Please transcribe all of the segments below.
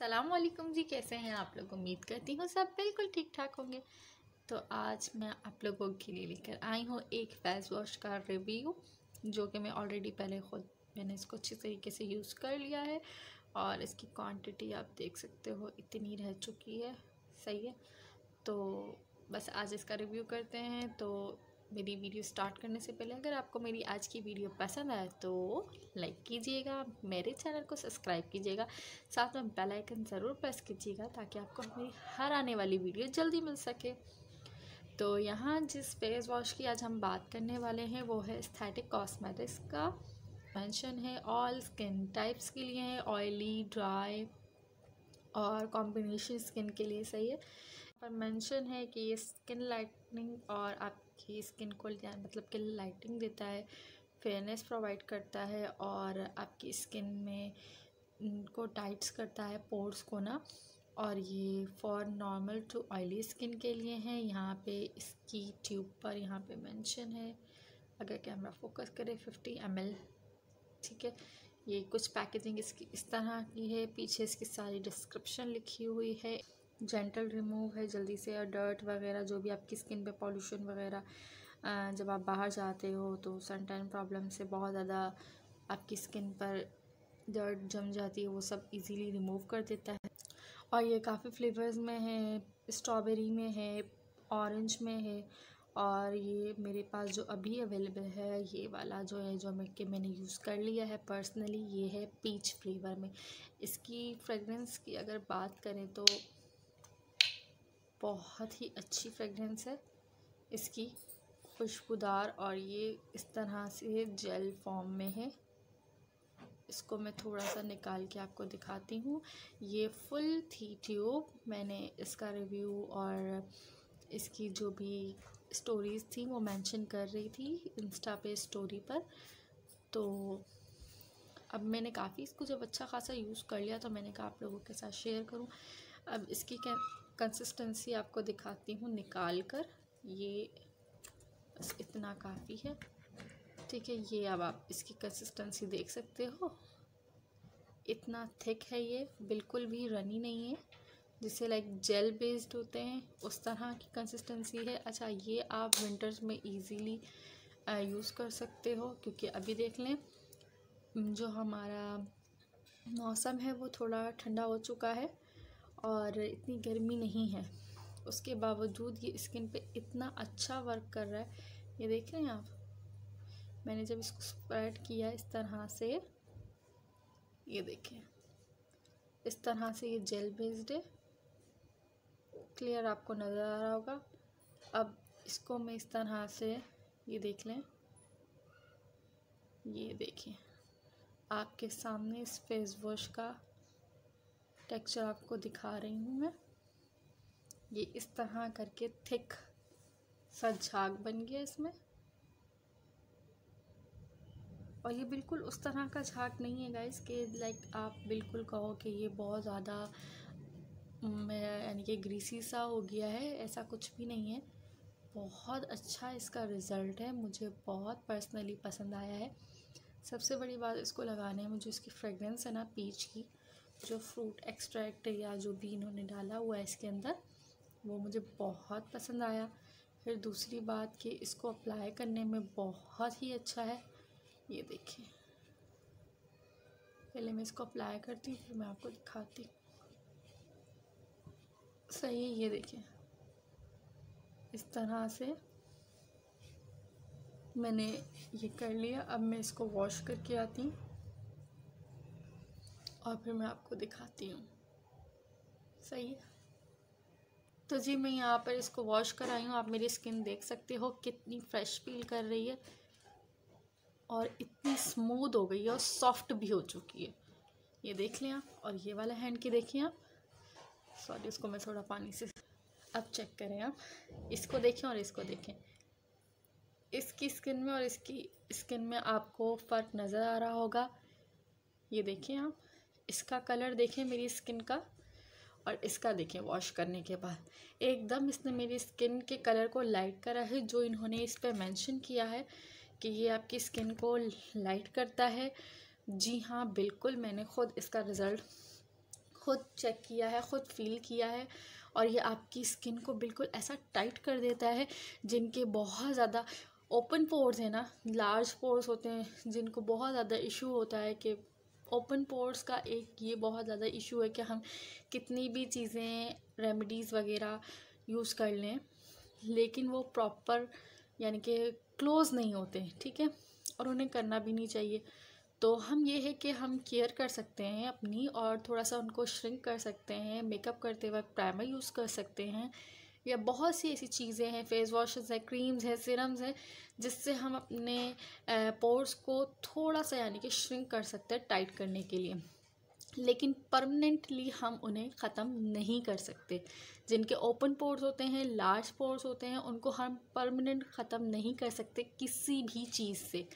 वालेकुम जी, कैसे हैं आप लोग? उम्मीद करती हूँ सब बिल्कुल ठीक ठाक होंगे। तो आज मैं आप लोगों के लिए लेकर आई हूँ एक फेस वॉश का रिव्यू जो कि मैं ऑलरेडी पहले ख़ुद, मैंने इसको अच्छी तरीके से यूज़ कर लिया है और इसकी क्वांटिटी आप देख सकते हो, इतनी रह चुकी है। सही है? तो बस आज इसका रिव्यू करते हैं। तो मेरी वीडियो स्टार्ट करने से पहले अगर आपको मेरी आज की वीडियो पसंद आए तो लाइक कीजिएगा, मेरे चैनल को सब्सक्राइब कीजिएगा, साथ में बेल आइकन ज़रूर प्रेस कीजिएगा ताकि आपको मेरी हर आने वाली वीडियो जल्दी मिल सके। तो यहाँ जिस फेस वॉश की आज हम बात करने वाले हैं, वो है स्थैटिक कॉस्मेटिक्स का मेंशन है। ऑल स्किन टाइप्स के लिए है ऑयली ड्राई और कॉम्बिनेशन स्किन के लिए सही है। पर मेंशन है कि ये स्किन लाइटनिंग और आपकी स्किन को मतलब कि लाइटिंग देता है, फेयरनेस प्रोवाइड करता है और आपकी स्किन में को टाइट्स करता है, पोर्स को ना। और ये for normal to oily skin के लिए हैं। यहाँ पे इसकी ट्यूब पर यहाँ पे मेंशन है। अगर कैमरा फोकस करे फिफ्टी एम ठीक है। ये कुछ पैकेजिंग इसकी, इस तरह की है। पीछे इसकी सारी डिस्क्रिप्शन लिखी हुई है। जेंटल रिमूव है, जल्दी से और डर्ट वगैरह जो भी आपकी स्किन पे पॉल्यूशन वगैरह जब आप बाहर जाते हो तो सन टैन प्रॉब्लम से बहुत ज़्यादा आपकी स्किन पर डर्ट जम जाती है, वो सब इजीली रिमूव कर देता है। और ये काफ़ी फ्लेवर्स में है स्ट्रॉबेरी में है ऑरेंज में है और ये मेरे पास जो अभी अवेलेबल है, ये वाला जो है, जो मैं, कि मैंने यूज़ कर लिया है पर्सनली ये है पीच फ्लेवर में। इसकी फ्रेगरेंस की अगर बात करें तो बहुत ही अच्छी फ्रेगरेंस है। इसकी खुशबूदार और ये इस तरह से जेल फॉर्म में है। इसको मैं थोड़ा सा निकाल के आपको दिखाती हूँ। ये फुल थी ट्यूब मैंने इसका रिव्यू और इसकी जो भी स्टोरीज़ थी वो मेंशन कर रही थी इंस्टा पे स्टोरी पर। तो अब मैंने काफ़ी इसको जब अच्छा खासा यूज़ कर लिया तो मैंने कहा आप लोगों के साथ शेयर करूँ। अब इसकी कंसिस्टेंसी आपको दिखाती हूँ निकाल कर ये बस इतना काफ़ी है। ठीक है, ये अब आप इसकी कंसिस्टेंसी देख सकते हो। इतना थिक है ये, बिल्कुल भी रनी नहीं है। जिसे लाइक जेल बेस्ड होते हैं, उस तरह की कंसिस्टेंसी है। अच्छा ये आप विंटर्स में इजीली यूज़ कर सकते हो, क्योंकि अभी देख लें, जो हमारा मौसम है वो थोड़ा ठंडा हो चुका है। और इतनी गर्मी नहीं है। उसके बावजूद ये स्किन पे इतना अच्छा वर्क कर रहा है। ये देख रहे हैं आप? मैंने जब इसको स्प्रेड किया इस तरह से, ये देखें। इस तरह से ये जेल बेस्ड है। क्लियर आपको नज़र आ रहा होगा। अब इसको मैं इस तरह से, ये देख लें। ये देखें। आपके सामने इस फेस वॉश का टेक्सचर आपको दिखा रही हूँ मैं। ये इस तरह करके थिक सा झाग बन गया इसमें। और ये बिल्कुल उस तरह का झाग नहीं है गाइस कि लाइक आप बिल्कुल कहो कि ये बहुत ज़्यादा यानी कि ग्रीसी सा हो गया है, ऐसा कुछ भी नहीं है। बहुत अच्छा इसका रिज़ल्ट है, मुझे बहुत पर्सनली पसंद आया है। सबसे बड़ी बात इसको लगाने में मुझे इसकी फ्रेगरेंस है ना पीच की। जो फ्रूट एक्सट्रैक्ट या जो भी इन्होंने डाला हुआ है इसके अंदर, वो मुझे बहुत पसंद आया। फिर दूसरी बात कि इसको अप्लाई करने में बहुत ही अच्छा है। ये देखिए। पहले मैं इसको अप्लाई करती हूँ, फिर मैं आपको दिखाती सही ये देखिए। इस तरह से मैंने ये कर लिया। अब मैं इसको वॉश करके आती हूँ। और फिर मैं आपको दिखाती हूँ। सही है। तो जी, मैं यहाँ पर इसको वॉश कर आई हूँ। आप मेरी स्किन देख सकते हो, कितनी फ्रेश फील कर रही है और इतनी स्मूथ हो गई है और सॉफ्ट भी हो चुकी है। ये देख लें आप और ये वाला हैंड की देखिए आप। सॉरी इसको मैं थोड़ा पानी से अब चेक करें आप। इसको देखें और इसको देखें। इसकी स्किन में और इसकी स्किन में आपको फ़र्क नज़र आ रहा होगा। ये देखें आप। इसका कलर देखें मेरी स्किन का और इसका देखें वॉश करने के बाद। एकदम इसने मेरी स्किन के कलर को लाइट करा है, जो इन्होंने इस पर मेंशन किया है कि ये आपकी स्किन को लाइट करता है। जी हाँ बिल्कुल मैंने ख़ुद इसका रिज़ल्ट ख़ुद चेक किया है, ख़ुद फील किया है और ये आपकी स्किन को बिल्कुल ऐसा टाइट कर देता है, जिनके बहुत ज़्यादा ओपन पोर्स है ना, लार्ज पोर्स होते हैं, जिनको बहुत ज़्यादा इशू होता है कि ओपन पोर्स का एक ये बहुत ज़्यादा इशू है कि हम कितनी भी चीज़ें रेमेडीज़ वगैरह यूज़ कर लें, लेकिन वो प्रॉपर यानी कि क्लोज़ नहीं होते, ठीक है? और उन्हें करना भी नहीं चाहिए। तो हम ये है कि हम केयर कर सकते हैं अपनी और थोड़ा सा उनको श्रिंक कर सकते हैं मेकअप करते वक्त प्राइमर यूज़ कर सकते हैं। या बहुत सी ऐसी चीज़ें हैं फेस वॉशेस है क्रीम्स हैं सिरम्स हैं, जिससे हम अपने पोर्स को थोड़ा सा यानी कि श्रिंक कर सकते हैं टाइट करने के लिए। लेकिन परमानेंटली हम उन्हें ख़त्म नहीं कर सकते। जिनके ओपन पोर्स होते हैं लार्ज पोर्स होते हैं, उनको हम परमानेंट ख़त्म नहीं कर सकते किसी भी चीज़ से।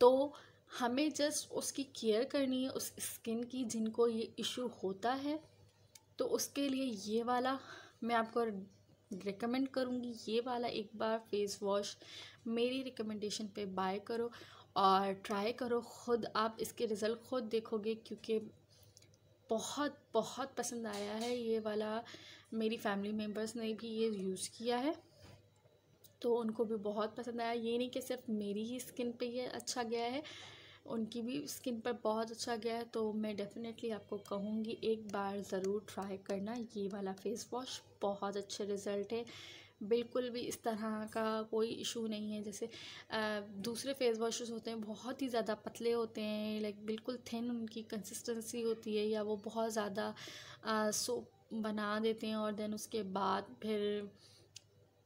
तो हमें जस्ट उसकी केयर करनी है, उस स्किन की जिनको ये इशू होता है तो उसके लिए ये वाला मैं आपको रिकमेंड करूँगी। ये वाला एक बार फेस वॉश मेरी रिकमेंडेशन पे बाय करो और ट्राई करो। ख़ुद आप इसके रिज़ल्ट ख़ुद देखोगे क्योंकि बहुत बहुत पसंद आया है ये वाला। मेरी फैमिली मेंबर्स ने भी ये यूज़ किया है तो उनको भी बहुत पसंद आया। ये नहीं कि सिर्फ़ मेरी ही स्किन पे ये अच्छा गया है उनकी भी स्किन पर बहुत अच्छा गया है तो मैं डेफ़िनेटली आपको कहूँगी एक बार ज़रूर ट्राई करना। ये वाला फ़ेस वॉश बहुत अच्छे रिज़ल्ट है। बिल्कुल भी इस तरह का कोई इशू नहीं है जैसे आ, दूसरे फेस वॉशेस होते हैं बहुत ही ज़्यादा पतले होते हैं लाइक बिल्कुल थिन उनकी कंसिस्टेंसी होती है या वो बहुत ज़्यादा सोप बना देते हैं और देन उसके बाद फिर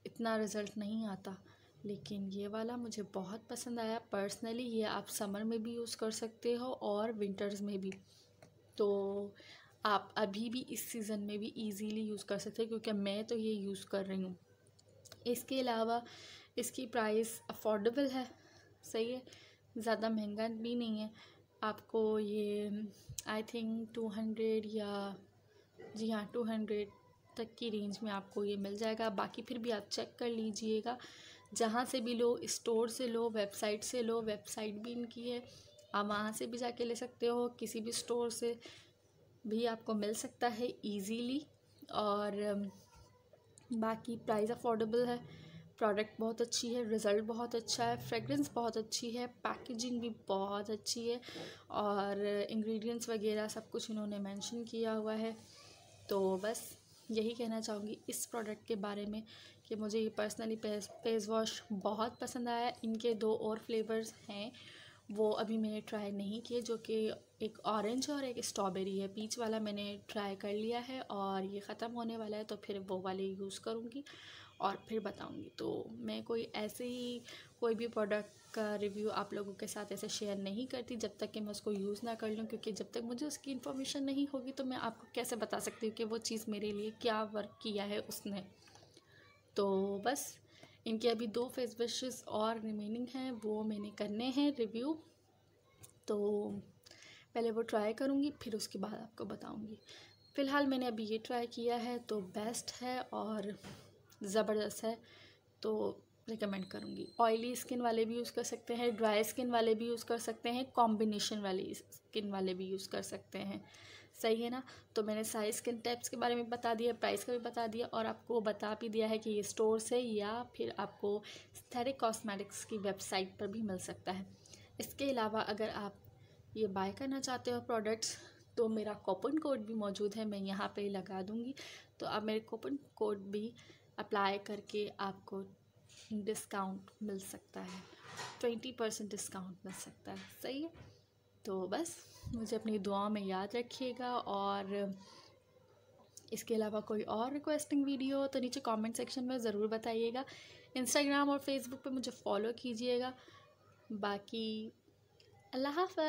इतना रिज़ल्ट नहीं आता। लेकिन ये वाला मुझे बहुत पसंद आया। पर्सनली ये आप समर में भी यूज़ कर सकते हो और विंटर्स में भी। तो आप अभी भी इस सीज़न में भी इजीली यूज़ कर सकते हो क्योंकि मैं तो ये यूज़ कर रही हूँ। इसके अलावा इसकी प्राइस अफोर्डेबल है। सही है, ज़्यादा महँगा भी नहीं है। आपको ये, आई थिंक, टू हंड्रेड या, जी हाँ टू हंड्रेड तक की रेंज में आपको ये मिल जाएगा। बाकी फिर भी आप चेक कर लीजिएगा। जहाँ से भी लो, स्टोर से लो, वेबसाइट से लो, वेबसाइट भी इनकी है, आप वहाँ से भी जाके ले सकते हो, किसी भी स्टोर से भी आपको मिल सकता है इजीली और बाकी प्राइस अफोर्डेबल है प्रोडक्ट बहुत अच्छी है रिज़ल्ट बहुत अच्छा है फ्रेगरेंस बहुत अच्छी है पैकेजिंग भी बहुत अच्छी है और इंग्रेडिएंट्स वगैरह सब कुछ इन्होंने मेंशन किया हुआ है तो बस यही कहना चाहूँगी इस प्रोडक्ट के बारे में कि मुझे ये पर्सनली फेस फेस वॉश बहुत पसंद आया। इनके दो और फ्लेवर्स हैं। वो अभी मैंने ट्राई नहीं किए, जो कि एक ऑरेंज और एक स्ट्रॉबेरी है। पीच वाला मैंने ट्राई कर लिया है और ये ख़त्म होने वाला है तो फिर वो वाले यूज़ करूँगी। और फिर बताऊँगी। तो मैं कोई ऐसे ही कोई भी प्रोडक्ट का रिव्यू आप लोगों के साथ ऐसे शेयर नहीं करती जब तक कि मैं उसको यूज़ ना कर लूँ, क्योंकि जब तक मुझे उसकी इन्फॉर्मेशन नहीं होगी तो मैं आपको कैसे बता सकती हूँ कि वो चीज़ मेरे लिए क्या वर्क किया है उसने। तो बस, इनके अभी दो फेस वॉशेस और रिमेनिंग हैं, वो मैंने करने हैं रिव्यू तो पहले वो ट्राई करूँगी, फिर उसके बाद आपको बताऊँगी। फ़िलहाल मैंने अभी ये ट्राई किया है तो बेस्ट है और ज़बरदस्त है तो रिकमेंड करूँगी। ऑयली स्किन वाले भी यूज़ कर सकते हैं ड्राई स्किन वाले भी यूज़ कर सकते हैं कॉम्बिनेशन वाली स्किन वाले भी यूज़ कर सकते हैं। सही है ना? तो मैंने सारी स्किन टाइप्स के बारे में बता दिया प्राइस का भी बता दिया और आपको बता भी दिया है कि ये स्टोर से या फिर आपको स्थेरिक कॉस्मेटिक्स की वेबसाइट पर भी मिल सकता है। इसके अलावा अगर आप ये बाय करना चाहते हो प्रोडक्ट्स तो मेरा कूपन कोड भी मौजूद है, मैं यहाँ पे लगा दूँगी। तो आप मेरे कूपन कोड भी अप्लाई करके आपको डिस्काउंट मिल सकता है। ट्वेंटी परसेंट डिस्काउंट मिल सकता है। सही है? तो बस, मुझे अपनी दुआ में याद रखिएगा और इसके अलावा कोई और रिक्वेस्टिंग वीडियो हो तो नीचे कमेंट सेक्शन में ज़रूर बताइएगा। इंस्टाग्राम और फेसबुक पे मुझे फॉलो कीजिएगा। बाकी, अल्लाह हाफ़